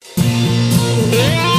Buenas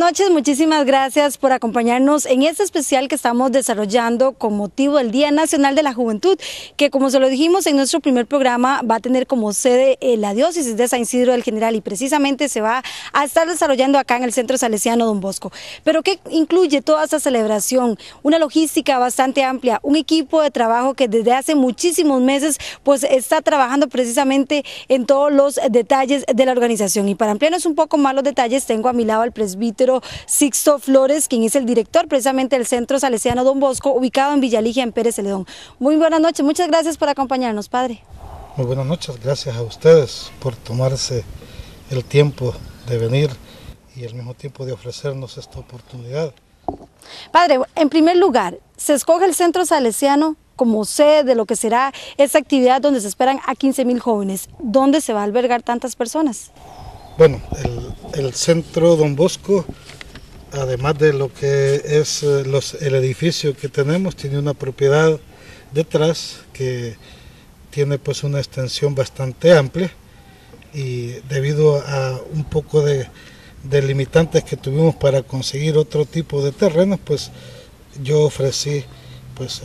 noches, muchísimas gracias por acompañarnos en este especial que estamos desarrollando con motivo del Día Nacional de la Juventud, que como se lo dijimos en nuestro primer programa va a tener como sede eh, la diócesis de San Isidro del General y precisamente se va a estar desarrollando acá en el Centro Salesiano Don Bosco. Pero ¿qué incluye toda esta celebración? Una logística bastante amplia, un equipo de trabajo que desde hace muchísimos meses pues está trabajando precisamente en todos los detalles de la organización. Y para ampliarnos un poco más los detalles, tengo a mi lado al presbítero Sixto Flores, quien es el director precisamente del Centro Salesiano Don Bosco, ubicado en Villaligia, en Pérez Celedón. Muy buenas noches, muchas gracias por acompañarnos, padre. Muy buenas noches, gracias a ustedes por tomarse el tiempo de venir y al mismo tiempo de ofrecernos esta oportunidad. Padre, en primer lugar, se escoge el Centro Salesiano como sede de lo que será esta actividad donde se esperan a 15 mil jóvenes. ¿Dónde se va a albergar tantas personas? Bueno, el, centro Don Bosco, además de lo que es eh, el edificio que tenemos, tiene una propiedad detrás que tiene pues una extensión bastante amplia y debido a un poco de, limitantes que tuvimos para conseguir otro tipo de terrenos, pues yo ofrecí pues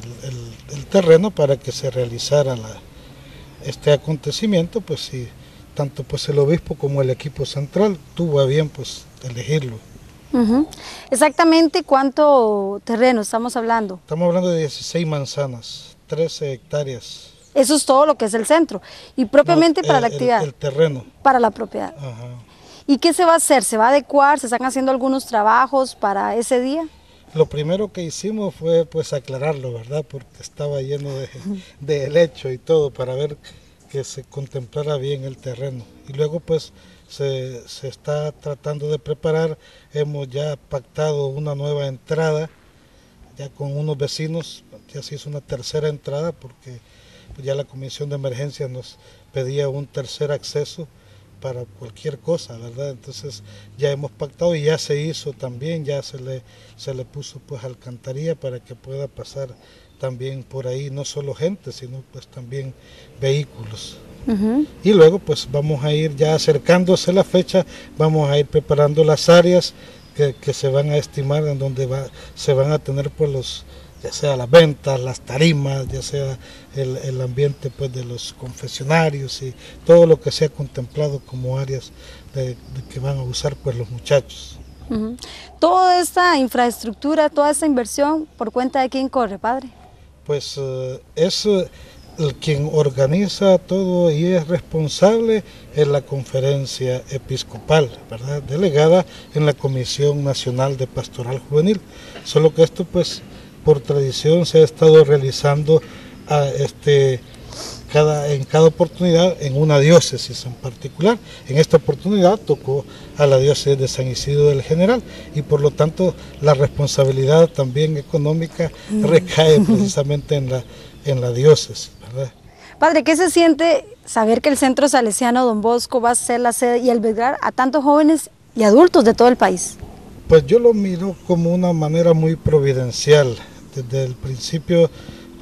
el, terreno para que se realizara este acontecimiento, pues sí tanto pues el obispo como el equipo central tuvo a bien pues elegirlo. Exactamente cuánto terreno estamos hablando. Estamos hablando de 16 manzanas, 13 hectáreas. Eso es todo lo que es el centro. Y propiamente para la actividad. El, terreno. Para la propiedad. ¿Y qué se va a hacer? ¿Se va a adecuar? ¿Se están haciendo algunos trabajos para ese día? Lo primero que hicimos fue pues aclararlo, ¿verdad? Porque estaba lleno de, de helecho y todo para ver que se contemplara bien el terreno. Y luego pues se, está tratando de preparar, hemos ya pactado una nueva entrada, ya con unos vecinos, ya se hizo una tercera entrada porque ya la comisión de emergencia nos pedía un tercer acceso para cualquier cosa, ¿verdad? Entonces ya hemos pactado y ya se hizo también, ya se le, se le puso pues alcantarilla para que pueda pasar también por ahí no solo gente, sino pues también vehículos. Y luego pues vamos a ir ya acercándose la fecha, vamos a ir preparando las áreas que, se van a estimar en donde va, se van a tener pues los, ya sea las ventas, las tarimas, ya sea el, ambiente pues de los confesionarios y todo lo que sea contemplado como áreas de, que van a usar pues los muchachos. Toda esta infraestructura, toda esta inversión, ¿por cuenta de quién corre, padre? Pues eh, es eh, quien organiza todo y es responsable en la conferencia episcopal, ¿verdad? delegada en la Comisión Nacional de Pastoral Juvenil. Solo que esto pues por tradición se ha estado realizando a este en cada oportunidad en una diócesis en particular. En esta oportunidad tocó a la diócesis de San Isidro del General y por lo tanto la responsabilidad también económica mm. recae precisamente en la, en la diócesis. Padre, ¿qué se siente saber que el Centro Salesiano Don Bosco va a ser la sede y albergar a tantos jóvenes y adultos de todo el país? Pues yo lo miro como una manera muy providencial. Desde el principio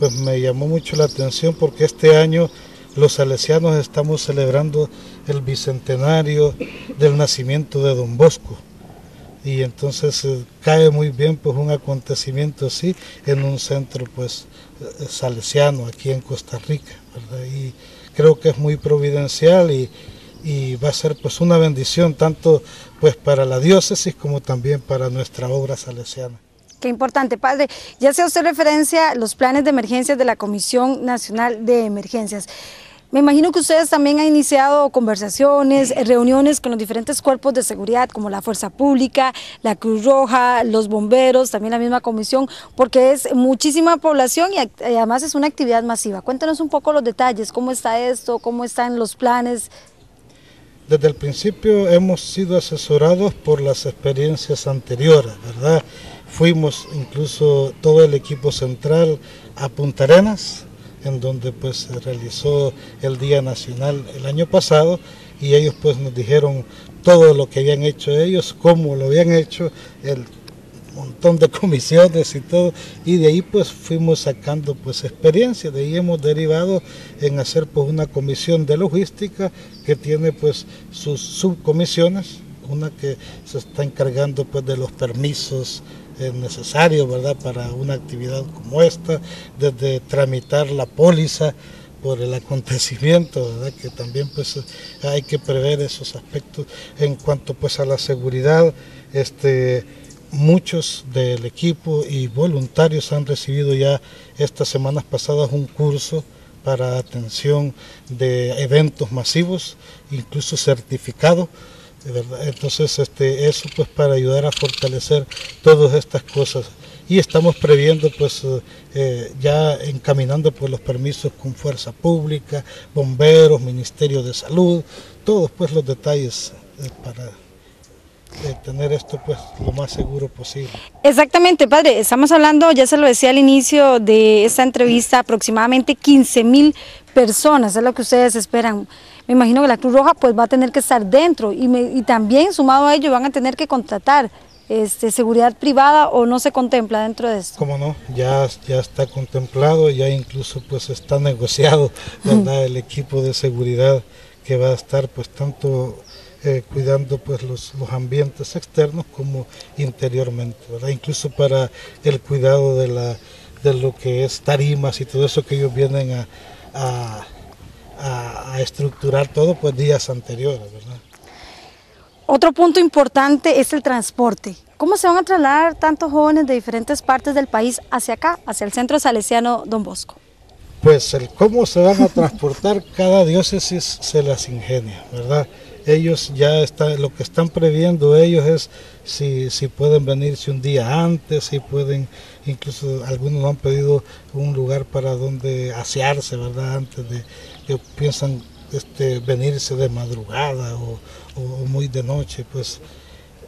pues me llamó mucho la atención porque este año los salesianos estamos celebrando el bicentenario del nacimiento de Don Bosco y entonces eh, cae muy bien pues un acontecimiento así en un centro pues eh, salesiano aquí en Costa Rica y creo que es muy providencial y, y, va a ser pues una bendición tanto pues para la diócesis como también para nuestra obra salesiana. Qué importante, padre. Ya sea usted referencia los planes de emergencias de la Comisión Nacional de Emergencias. Me imagino que ustedes también han iniciado conversaciones, eh, reuniones con los diferentes cuerpos de seguridad, como la Fuerza Pública, la Cruz Roja, los bomberos, también la misma comisión, porque es muchísima población y además es una actividad masiva. Cuéntanos un poco los detalles, cómo está esto, cómo están los planes. Desde el principio hemos sido asesorados por las experiencias anteriores, ¿verdad? Fuimos incluso todo el equipo central a Punta Arenas, en donde pues se realizó el Día Nacional el año pasado y ellos pues nos dijeron todo lo que habían hecho ellos, cómo lo habían hecho, el montón de comisiones y todo, y de ahí pues fuimos sacando pues experiencia, de ahí hemos derivado en hacer pues una comisión de logística que tiene pues sus subcomisiones, una que se está encargando pues de los permisos necesario, ¿verdad?, para una actividad como esta, desde tramitar la póliza por el acontecimiento, ¿verdad?, que también pues hay que prever esos aspectos en cuanto pues a la seguridad, este muchos del equipo y voluntarios han recibido ya estas semanas pasadas un curso para atención de eventos masivos, incluso entonces, este, eso pues para ayudar a fortalecer todas estas cosas. Y estamos previendo pues eh, eh, ya encaminando por los permisos con fuerza pública, bomberos, Ministerio de Salud, todos pues los detalles eh, para tener esto pues lo más seguro posible. Exactamente, padre, estamos hablando, ya se lo decía al inicio de esta entrevista, aproximadamente 15 mil personas, es lo que ustedes esperan me imagino que la Cruz Roja pues va a tener que estar dentro y, también sumado a ello van a tener que contratar este, seguridad privada o no se contempla dentro de esto? Como no, ya, ya está contemplado, ya incluso pues está negociado ¿verdad? el equipo de seguridad que va a estar pues tanto eh, cuidando pues los, los, ambientes externos como interiormente, ¿verdad? incluso para el cuidado de, la, de lo que es tarimas y todo eso que ellos vienen a a, estructurar todo pues días anteriores. ¿verdad? Otro punto importante es el transporte. ¿Cómo se van a trasladar tantos jóvenes de diferentes partes del país hacia acá, hacia el centro salesiano Don Bosco? Pues el cómo se van a transportar, cada diócesis se las ingenia, ¿verdad? Ellos ya están, lo que están previendo ellos es si, si pueden venirse un día antes, si pueden, incluso algunos han pedido un lugar para donde asearse, ¿verdad? Antes de, que piensan este, venirse de madrugada o, muy de noche, pues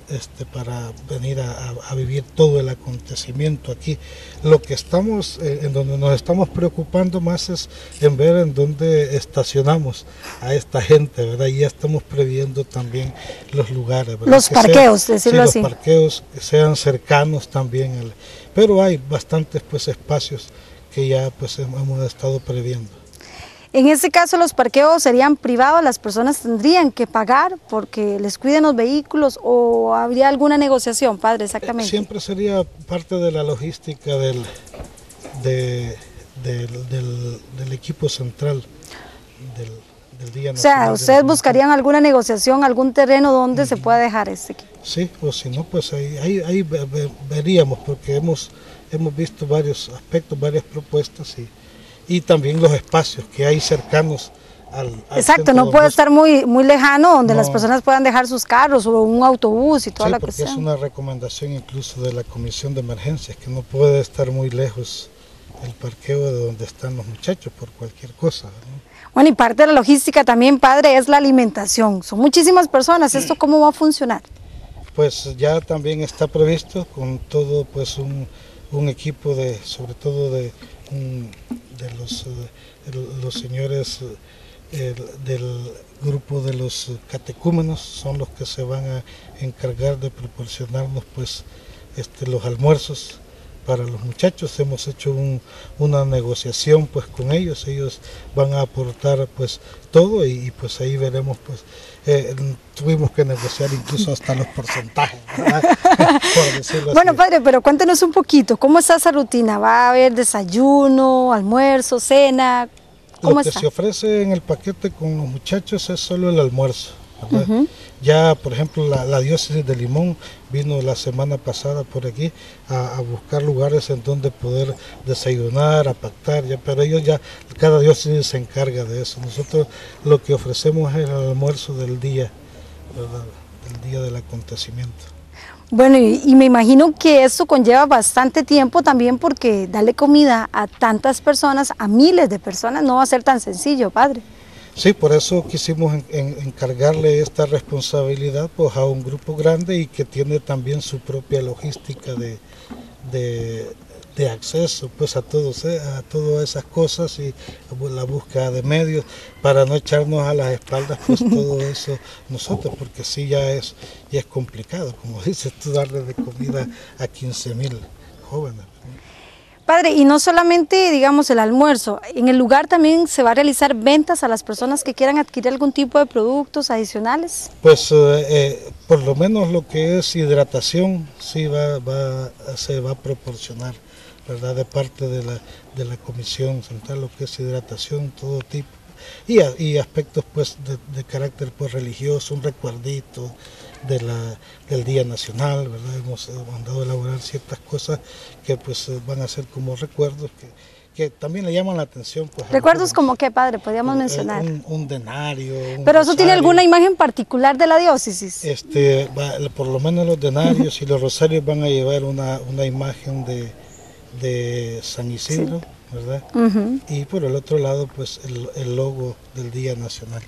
este, para venir a, vivir todo el acontecimiento aquí. Lo que estamos, eh, en donde nos estamos preocupando más es en ver en dónde estacionamos a esta gente, ¿verdad? Y ya estamos previendo también los lugares, Los parqueos, decirlo así. Los parqueos que sean cercanos también, pero hay bastantes pues espacios que ya pues hemos estado previendo. En este caso los parqueos serían privados, las personas tendrían que pagar porque les cuiden los vehículos o habría alguna negociación, padre, exactamente. Siempre sería parte de la logística del, del, equipo central del, Día Nacional. O sea, ustedes buscarían alguna negociación, algún terreno donde se pueda dejar este equipo. Sí, o si no, pues ahí, ahí, veríamos porque hemos, hemos visto varios aspectos, varias propuestas y y también los espacios que hay cercanos al, Exacto, no puede estar muy, muy lejano donde las personas puedan dejar sus carros o un autobús y toda la cuestión. es una recomendación incluso de la Comisión de Emergencias que no puede estar muy lejos el parqueo de donde están los muchachos por cualquier cosa. Bueno, y parte de la logística también, padre, es la alimentación. Son muchísimas personas. ¿Esto cómo va a funcionar? Pues ya también está previsto con todo pues un, un equipo de, sobre todo de de los, eh, los señores eh, del grupo de los catecúmenos son los que se van a encargar de proporcionarnos pues este, los almuerzos para los muchachos hemos hecho una negociación pues con ellos ellos van a aportar pues todo y, pues ahí veremos pues eh, tuvimos que negociar incluso hasta los porcentajes bueno padre pero cuéntenos un poquito cómo está esa rutina va a haber desayuno almuerzo cena ¿Cómo lo que se ofrece en el paquete con los muchachos es solo el almuerzo Ya, por ejemplo, la, diócesis de Limón vino la semana pasada por aquí a, buscar lugares en donde poder desayunar, a ya, pero ellos ya, cada diócesis se encarga de eso. Nosotros lo que ofrecemos es el almuerzo del día, del día del acontecimiento. Bueno, y, me imagino que esto conlleva bastante tiempo también porque darle comida a tantas personas, a miles de personas, no va a ser tan sencillo, padre. Sí, por eso quisimos encargarle esta responsabilidad pues, a un grupo grande y que tiene también su propia logística de, de acceso pues a todos eh, a todas esas cosas y la búsqueda de medios para no echarnos a las espaldas pues todo eso nosotros porque sí ya es ya es complicado como dices tú darle de comida a 15 mil jóvenes Padre, y no solamente, digamos, el almuerzo, en el lugar también se va a realizar ventas a las personas que quieran adquirir algún tipo de productos adicionales. Pues eh, eh, por lo menos lo que es hidratación sí va, va, se va a proporcionar. ¿verdad? de parte de la, de la Comisión Central, lo que es hidratación, todo tipo, y, aspectos pues de, carácter pues religioso, un recuerdito de la, del Día Nacional, ¿verdad? Hemos mandado a elaborar ciertas cosas que pues van a ser como recuerdos que, que también le llaman la atención. Pues, ¿Recuerdos como qué, padre? Podríamos mencionar. Un, denario. ¿Pero eso tiene alguna imagen particular de la diócesis? Este, por lo menos los denarios y los rosarios van a llevar una, una imagen de, de San Isidro, ¿verdad? Y por el otro lado, pues el, logo del Día Nacional.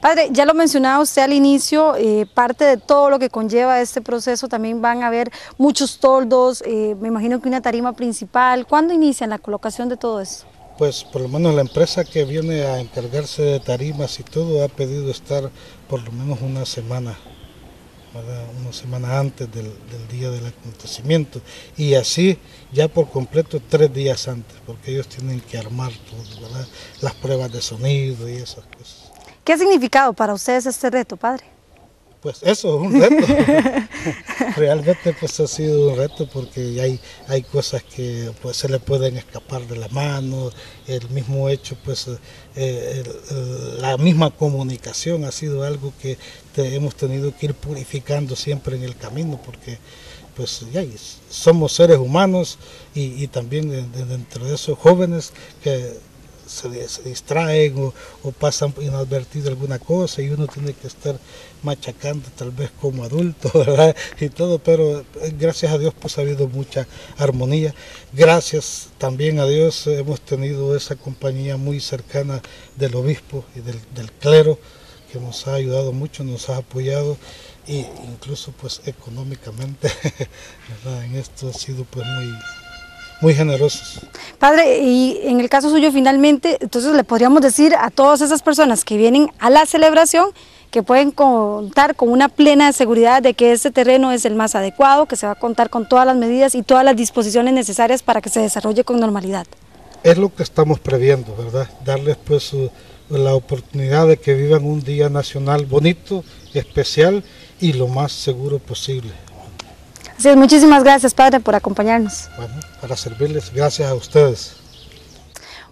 Padre, ya lo mencionaba usted al inicio, eh, parte de todo lo que conlleva este proceso también van a haber muchos toldos, eh, me imagino que una tarima principal. ¿Cuándo inician la colocación de todo eso? Pues por lo menos la empresa que viene a encargarse de tarimas y todo ha pedido estar por lo menos una semana una semana antes del, día del acontecimiento y así ya por completo tres días antes, porque ellos tienen que armar todo, las pruebas de sonido y esas cosas. ¿Qué ha significado para ustedes este reto, padre? Pues eso es un reto. Realmente pues ha sido un reto porque hay, hay cosas que pues se le pueden escapar de la mano, el mismo hecho pues eh, la misma comunicación ha sido algo que hemos tenido que ir purificando siempre en el camino porque pues ya somos seres humanos y, también dentro de esos jóvenes que se, distraen o, pasan inadvertido alguna cosa y uno tiene que estar machacando tal vez como adulto, ¿verdad? Y todo, pero eh, gracias a Dios pues ha habido mucha armonía. Gracias también a Dios hemos tenido esa compañía muy cercana del obispo y del, del clero que nos ha ayudado mucho, nos ha apoyado e incluso pues económicamente, ¿verdad? En esto ha sido pues muy muy generosos. Padre, y en el caso suyo finalmente, entonces le podríamos decir a todas esas personas que vienen a la celebración que pueden contar con una plena seguridad de que este terreno es el más adecuado, que se va a contar con todas las medidas y todas las disposiciones necesarias para que se desarrolle con normalidad. Es lo que estamos previendo, ¿verdad? Darles pues la oportunidad de que vivan un día nacional bonito, especial y lo más seguro posible. Así es, muchísimas gracias, Padre, por acompañarnos. Bueno, para servirles, gracias a ustedes.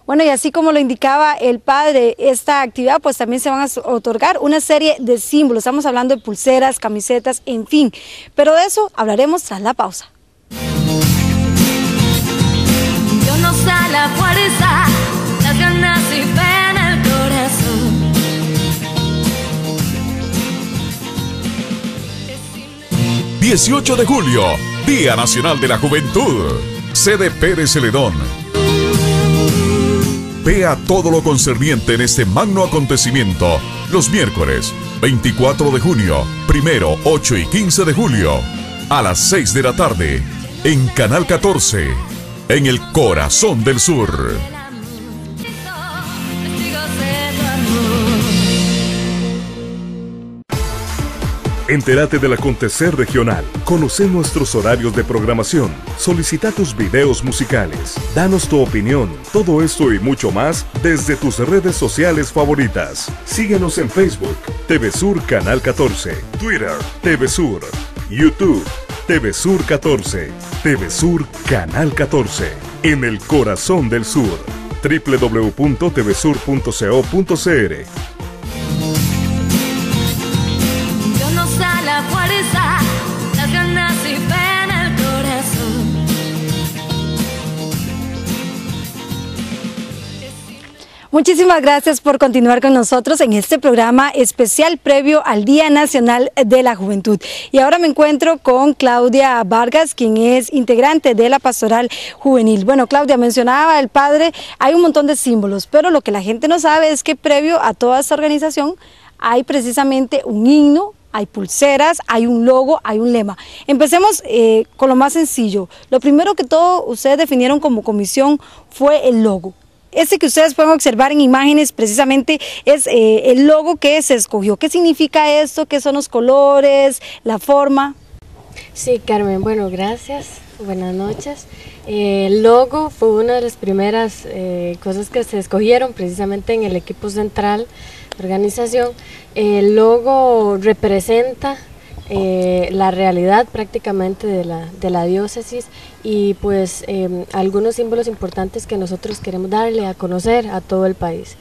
Bueno, y así como lo indicaba el padre, esta actividad pues también se van a otorgar una serie de símbolos. Estamos hablando de pulseras, camisetas, en fin. Pero de eso hablaremos tras la pausa. Yo no sé la fuerza, 18 de julio, Día Nacional de la Juventud. Sede Pérez Celedón. Vea todo lo concerniente en este magno acontecimiento los miércoles 24 de junio, primero 8 y 15 de julio, a las 6 de la tarde, en Canal 14, en el corazón del sur. Entérate del acontecer regional. Conoce nuestros horarios de programación. Solicita tus videos musicales. Danos tu opinión. Todo esto y mucho más desde tus redes sociales favoritas. Síguenos en Facebook, TV Sur Canal 14, Twitter, TV Sur, YouTube, TV Sur 14, TV Sur Canal 14, en el corazón del sur www.tvsur.co.cr Muchísimas gracias por continuar con nosotros en este programa especial previo al Día Nacional de la Juventud. Y ahora me encuentro con Claudia Vargas, quien es integrante de la Pastoral Juvenil. Bueno, Claudia, mencionaba el padre, hay un montón de símbolos, pero lo que la gente no sabe es que previo a toda esta organización hay precisamente un himno, hay pulseras, hay un logo, hay un lema. Empecemos eh, con lo más sencillo. Lo primero que todo ustedes definieron como comisión fue el logo. Este que ustedes pueden observar en imágenes precisamente es eh, el logo que se escogió. ¿Qué significa esto? ¿Qué son los colores? ¿La forma? Sí, Carmen, bueno, gracias. Buenas noches. Eh, el logo fue una de las primeras eh, cosas que se escogieron precisamente en el equipo central de organización. El logo representa la realidad prácticamente de la, de la diócesis y pues em, algunos símbolos importantes que nosotros queremos darle a conocer a todo el país.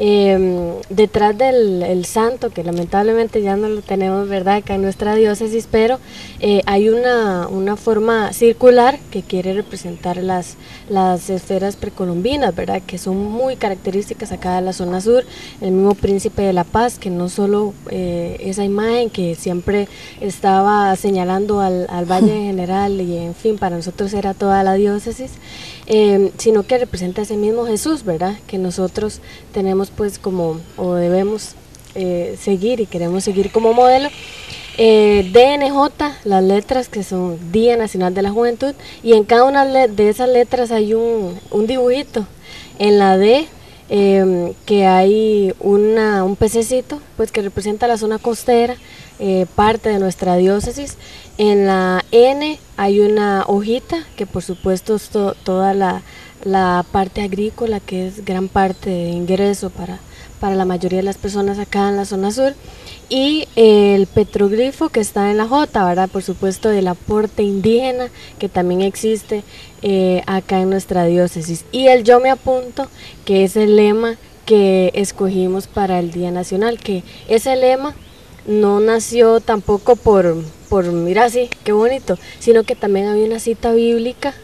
Em, detrás del santo, que lamentablemente ya no lo tenemos verdad acá en nuestra diócesis, pero eh, hay una, una, forma circular que quiere representar las, las esferas precolombinas, ¿verdad? que son muy características acá de la zona sur, el mismo príncipe de la paz, que no solo eh, esa imagen que siempre estaba señalando al, al Valle en general y en fin, para nosotros era toda la diócesis, em, sino que representa ese mismo Jesús, ¿verdad? Que nosotros tenemos pues como, o debemos eh, seguir y queremos seguir como modelo. Eh, DNJ, las letras que son Día Nacional de la Juventud, y en cada una de esas letras hay un dibujito. En la D em, que hay una, un pececito pues que representa la zona costera, eh, parte de nuestra diócesis. En la N hay una hojita que por supuesto es toda la, parte agrícola que es gran parte de ingreso para, para la mayoría de las personas acá en la zona sur. Y el petroglifo que está en la J, ¿verdad? Por supuesto del aporte indígena que también existe eh, acá en nuestra diócesis. Y el yo me apunto, que es el lema que escogimos para el Día Nacional, que ese lema no nació tampoco por, por mira así, qué bonito, sino que también había una cita bíblica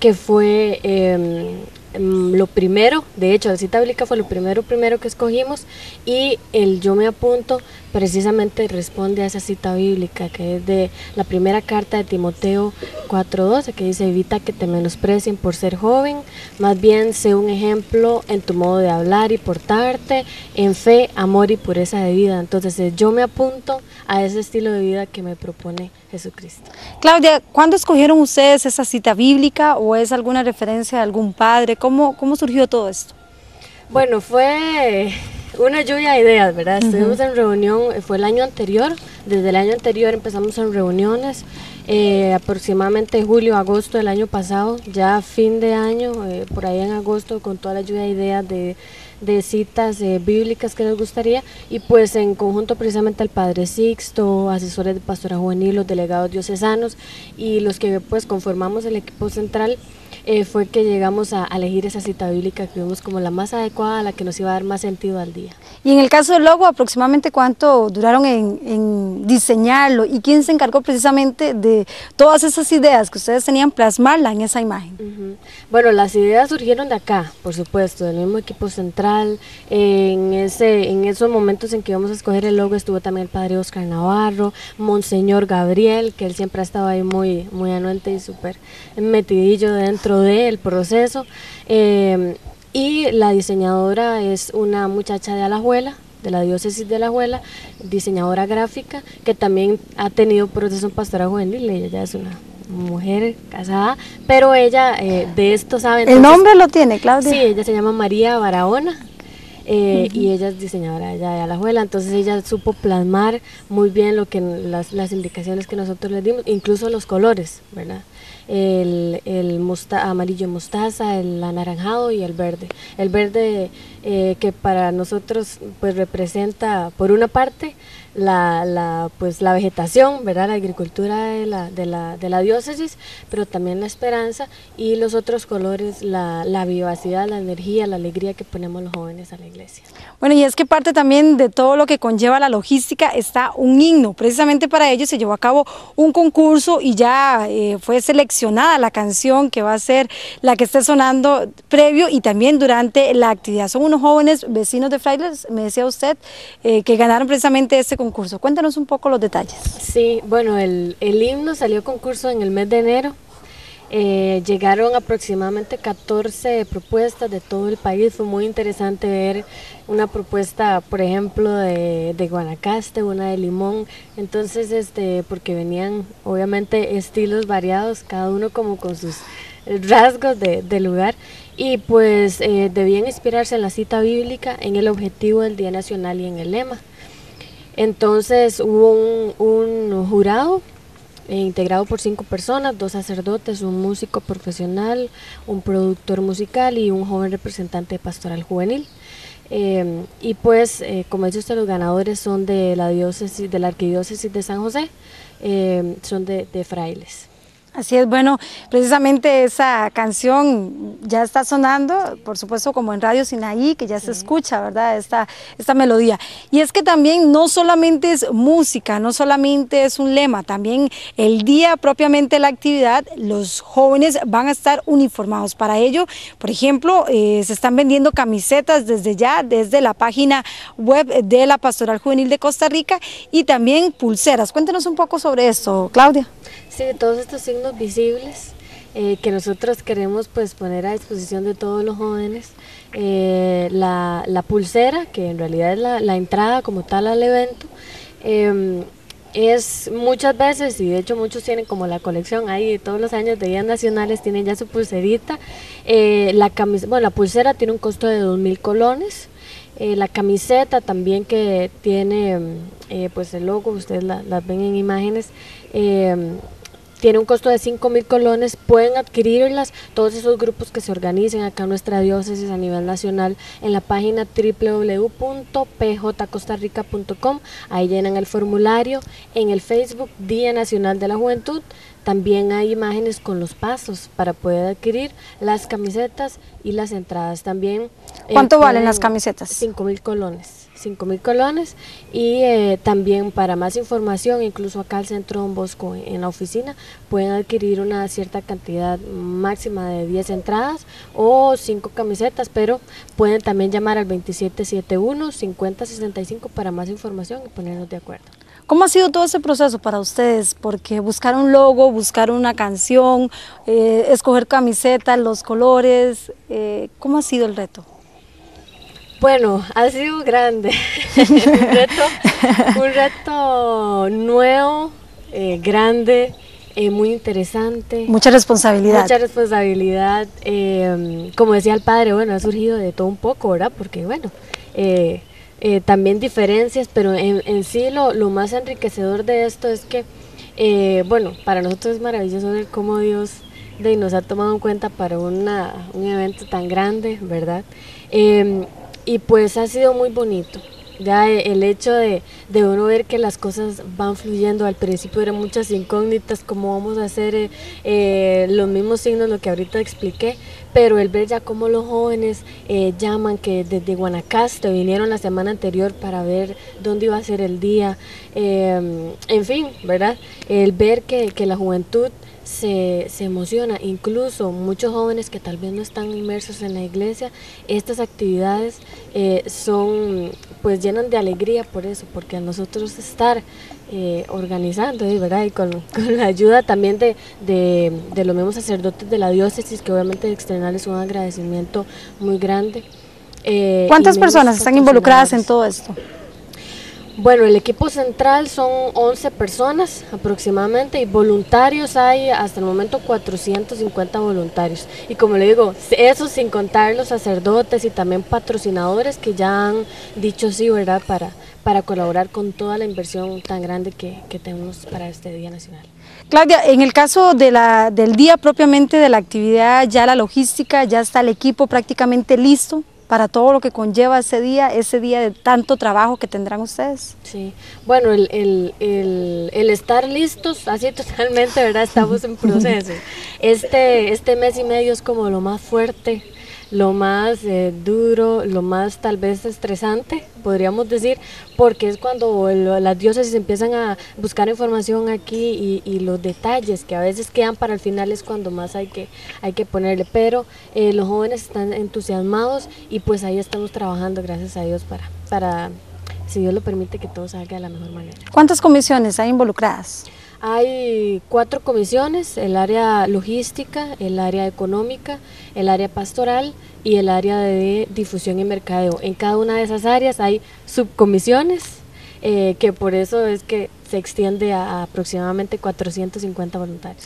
que fue em, lo primero, de hecho la cita bíblica fue lo primero primero que escogimos y el yo me apunto precisamente responde a esa cita bíblica que es de la primera carta de Timoteo 4.12 que dice evita que te menosprecien por ser joven, más bien sé un ejemplo en tu modo de hablar y portarte, en fe, amor y pureza de vida. Entonces eh, yo me apunto a ese estilo de vida que me propone Jesucristo. Claudia, ¿cuándo escogieron ustedes esa cita bíblica o es alguna referencia de algún padre? ¿Cómo, cómo surgió todo esto? Bueno, fue una lluvia de ideas, ¿verdad? Estuvimos en reunión, eh, fue el año anterior, desde el año anterior empezamos en reuniones, eh, aproximadamente julio, agosto del año pasado, ya fin de año, eh, por ahí en agosto, con toda la lluvia de ideas de, citas bíblicas que nos gustaría, y pues en conjunto precisamente el Padre Sixto, asesores de pastora juvenil, los delegados diocesanos y los que pues conformamos el equipo central, eh, fue que llegamos a, elegir esa cita bíblica que vimos como la más adecuada, la que nos iba a dar más sentido al día. Y en el caso del logo, aproximadamente cuánto duraron en, diseñarlo y quién se encargó precisamente de todas esas ideas que ustedes tenían plasmarla en esa imagen. Bueno, las ideas surgieron de acá, por supuesto, del mismo equipo central. En, ese, en esos momentos en que íbamos a escoger el logo estuvo también el padre Oscar Navarro, Monseñor Gabriel, que él siempre ha estado ahí muy, muy anuente y súper metidillo dentro del proceso. Em, y la diseñadora es una muchacha de Alajuela, de la diócesis de Alajuela, diseñadora gráfica, que también ha tenido proceso en pastora juvenil, ella ya es una mujer casada, pero ella eh, de esto sabe. ¿El nombre lo tiene, Claudia? Sí, ella se llama María Barahona. Eh, y ella es diseñadora allá de Alajuela, entonces ella supo plasmar muy bien lo que las, las indicaciones que nosotros le dimos, incluso los colores, ¿verdad? El, el amarillo mostaza, el anaranjado y el verde. El verde eh, que para nosotros pues representa por una parte la, la, pues, la vegetación, ¿verdad? la agricultura de la, de, la, de la diócesis, pero también la esperanza y los otros colores, la, la vivacidad, la energía, la alegría que ponemos los jóvenes a la iglesia. Bueno, y es que parte también de todo lo que conlleva la logística está un himno. Precisamente para ello se llevó a cabo un concurso y ya eh, fue la canción que va a ser la que esté sonando previo y también durante la actividad. Son unos unos jóvenes vecinos de Frailes, me decía usted, eh, que ganaron precisamente este concurso. Cuéntanos un poco los detalles. Sí, bueno, el, el himno salió concurso en el mes de enero eh, llegaron aproximadamente 14 propuestas de todo el país. Fue muy interesante ver una propuesta, por ejemplo, de, Guanacaste, una de Limón. Entonces, este, porque venían obviamente estilos variados, cada uno como con sus rasgos de, lugar. Y pues eh, debían inspirarse en la cita bíblica, en el objetivo del Día Nacional y en el lema. Entonces hubo un, jurado integrado por cinco personas, dos sacerdotes, un músico profesional, un productor musical y un joven representante pastoral juvenil. Eh, y pues, eh, como dice usted, los ganadores son de la diócesis, de la arquidiócesis de San José, son de frailes. Así es, bueno, precisamente esa canción ya está sonando, por supuesto como en Radio Sinaí, que ya se escucha, ¿verdad? Esta, esta melodía. Y es que también no solamente es música, no solamente es un lema, también el día propiamente la actividad, los jóvenes van a estar uniformados. Para ello, por ejemplo, eh, se están vendiendo camisetas desde ya, desde la página web de la Pastoral Juvenil de Costa Rica y también pulseras. Cuéntenos un poco sobre esto, Claudia. Sí, todos estos signos visibles eh, que nosotros queremos pues poner a disposición de todos los jóvenes. Eh, la, pulsera, que en realidad es la, entrada como tal al evento, em, es muchas veces, y de hecho muchos tienen como la colección ahí, todos los años de días nacionales tienen ya su pulserita. Eh, la, bueno, la pulsera tiene un costo de 2.000 colones. la camiseta también que tiene pues el logo, ustedes la, ven en imágenes, tiene un costo de 5 mil colones, pueden adquirirlas. Todos esos grupos que se organicen acá en nuestra diócesis a nivel nacional en la página www.pjcostarrica.com, ahí llenan el formulario, en el Facebook Día Nacional de la Juventud, también hay imágenes con los pasos para poder adquirir las camisetas y las entradas también. Eh, ¿Cuánto valen las camisetas? 5 mil colones. 5 mil colones y eh, también para más información, incluso acá al Centro Don Bosco en la oficina, pueden adquirir una cierta cantidad máxima de 10 entradas o 5 camisetas, pero pueden también llamar al 2771-5065 para más información y ponernos de acuerdo. ¿Cómo ha sido todo ese proceso para ustedes? Porque buscar un logo, buscar una canción, eh, escoger camisetas, los colores, eh, ¿cómo ha sido el reto? Bueno, ha sido grande, un, reto, nuevo, eh, grande, eh, muy interesante. Mucha responsabilidad. Mucha responsabilidad. Eh, como decía el padre, bueno, ha surgido de todo un poco, ¿verdad? Porque, bueno, también diferencias, pero en, sí lo, lo, más enriquecedor de esto es que, bueno, para nosotros es maravilloso ver cómo Dios de, nos ha tomado en cuenta para una, un evento tan grande, ¿verdad? y pues ha sido muy bonito. Ya el hecho de, uno ver que las cosas van fluyendo, al principio eran muchas incógnitas, cómo vamos a hacer eh, eh, los mismos signos, lo que ahorita expliqué, pero el ver ya cómo los jóvenes eh, llaman que desde Guanacaste vinieron la semana anterior para ver dónde iba a ser el día, en fin, ¿verdad? El ver que, que la juventud se, se, emociona, incluso muchos jóvenes que tal vez no están inmersos en la iglesia, estas actividades eh, son, pues llenan de alegría por eso, porque a nosotros estar eh, organizando, ¿verdad? Y con, la ayuda también de, de, de, los mismos sacerdotes de la diócesis, que obviamente externales un agradecimiento muy grande. Eh, ¿Cuántas personas están involucradas en todo esto? Bueno, el equipo central son 11 personas aproximadamente y voluntarios hay hasta el momento 450 voluntarios. Y como le digo, eso sin contar los sacerdotes y también patrocinadores que ya han dicho sí, ¿verdad? Para, para colaborar con toda la inversión tan grande que, que tenemos para este Día Nacional. Claudia, en el caso de la, del día propiamente de la actividad, ya la logística, ya está el equipo prácticamente listo para todo lo que conlleva ese día, ese día de tanto trabajo que tendrán ustedes. Sí, bueno, el, el, el, el estar listos, así totalmente, ¿verdad? Estamos en proceso. Este, este mes y medio es como lo más fuerte, lo más eh, duro, lo más tal vez estresante, podríamos decir, porque es cuando las diócesis empiezan a buscar información aquí y, los detalles que a veces quedan para el final es cuando más hay que, hay que ponerle. Pero eh, los jóvenes están entusiasmados y pues ahí estamos trabajando, gracias a Dios, para, para si Dios lo permite, que todo salga de la mejor manera. ¿Cuántas comisiones hay involucradas? Hay cuatro comisiones, el área logística, el área económica, el área pastoral y el área de difusión y mercadeo. En cada una de esas áreas hay subcomisiones, eh, que por eso es que se extiende a aproximadamente 450 voluntarios.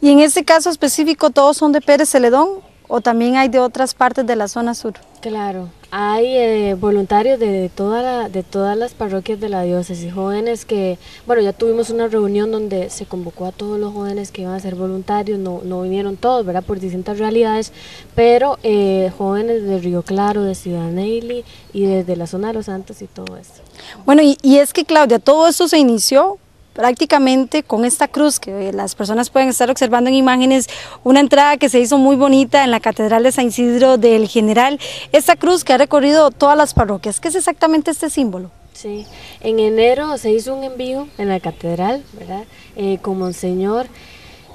¿Y en este caso específico todos son de Pérez Celedón o también hay de otras partes de la zona sur? Claro, hay eh, voluntarios de, toda de todas las parroquias de la diócesis, jóvenes que, bueno, ya tuvimos una reunión donde se convocó a todos los jóvenes que iban a ser voluntarios, no, no vinieron todos, ¿verdad? Por distintas realidades, pero eh, jóvenes de Río Claro, de Ciudad Neily y desde la zona de Los Santos y todo eso. Bueno, y, y es que Claudia, todo esto se inició prácticamente con esta cruz que las personas pueden estar observando en imágenes, una entrada que se hizo muy bonita en la Catedral de San Isidro del General, esta cruz que ha recorrido todas las parroquias. ¿Qué es exactamente este símbolo? Sí, en enero se hizo un envío en la catedral, ¿verdad? Eh, con Monseñor.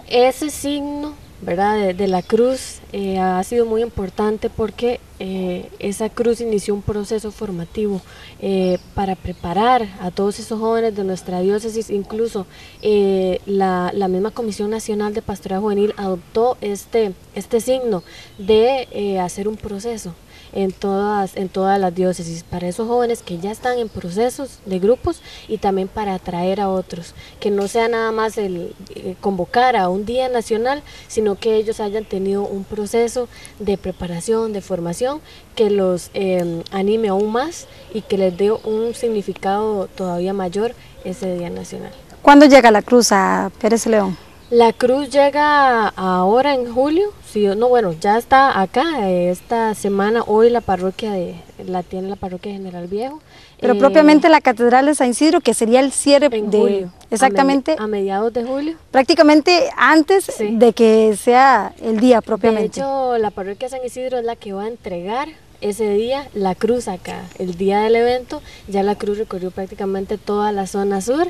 Ese signo ¿verdad? De, la cruz eh, ha sido muy importante porque eh, esa cruz inició un proceso formativo eh, para preparar a todos esos jóvenes de nuestra diócesis. Incluso la, la, misma Comisión Nacional de Pastoral Juvenil adoptó este, este signo de hacer un proceso en todas, en todas las diócesis, para esos jóvenes que ya están en procesos de grupos y también para atraer a otros, que no sea nada más el eh, convocar a un día nacional, sino que ellos hayan tenido un proceso de preparación, de formación, que los em, anime aún más y que les dé un significado todavía mayor ese día nacional. ¿Cuándo llega la cruz a Pérez León? La cruz llega ahora en julio, sí, no bueno, ya está acá eh, esta semana, hoy la parroquia de, la tiene la parroquia General Viejo. Pero eh, propiamente la Catedral de San Isidro, que sería el cierre de julio, exactamente a, mediados de julio. Prácticamente antes de que sea el día propiamente. De hecho, la parroquia San Isidro es la que va a entregar ese día la cruz acá. El día del evento ya la cruz recorrió prácticamente toda la zona sur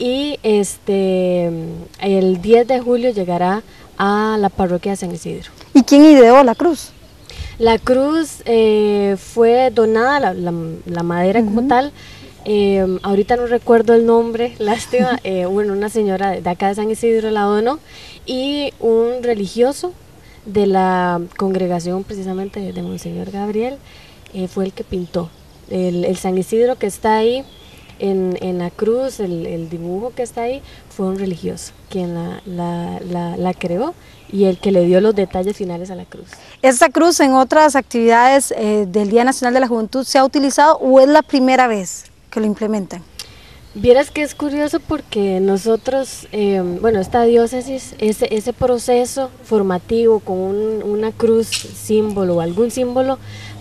y este el 10 de julio llegará a la parroquia de San Isidro. ¿Y quién ideó la cruz? La cruz eh, fue donada, la, madera como tal, eh, ahorita no recuerdo el nombre, lástima, eh, bueno, una señora de acá de San Isidro la donó y un religioso de la congregación precisamente de Monseñor Gabriel fue el que pintó. El, el San Isidro que está ahí en, en la cruz, el, el, dibujo que está ahí, fue un religioso quien la, la, la, creó y el que le dio los detalles finales a la cruz. ¿Esta cruz en otras actividades eh, del Día Nacional de la Juventud se ha utilizado o es la primera vez que lo implementan? Vieras que es curioso porque nosotros, eh, bueno, esta diócesis, ese, ese proceso formativo con un, una cruz símbolo o algún símbolo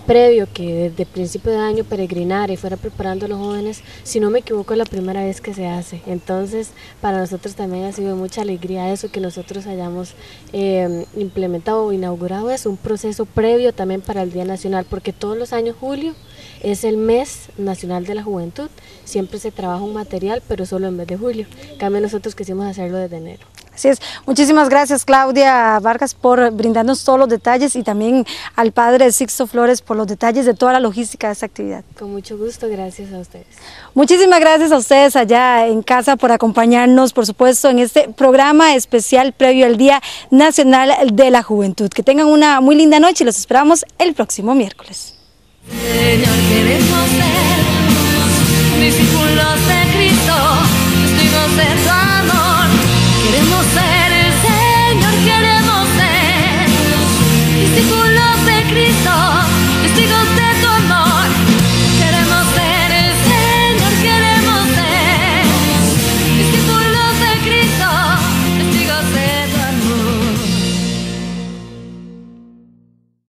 previo que desde principio de año peregrinar y fuera preparando a los jóvenes, si no me equivoco es la primera vez que se hace. Entonces, para nosotros también ha sido mucha alegría eso que nosotros hayamos eh, implementado o inaugurado es un proceso previo también para el Día Nacional, porque todos los años julio es el mes nacional de la juventud. Siempre se trabaja un material, pero solo en mes de julio. Cambio nosotros quisimos hacerlo desde enero. Así es. Muchísimas gracias Claudia Vargas por brindarnos todos los detalles y también al padre Sixto Flores por los detalles de toda la logística de esta actividad. Con mucho gusto, gracias a ustedes. Muchísimas gracias a ustedes allá en casa por acompañarnos, por supuesto, en este programa especial previo al Día Nacional de la Juventud. Que tengan una muy linda noche y los esperamos el próximo miércoles. Señor, queremos ser discípulos de Cristo,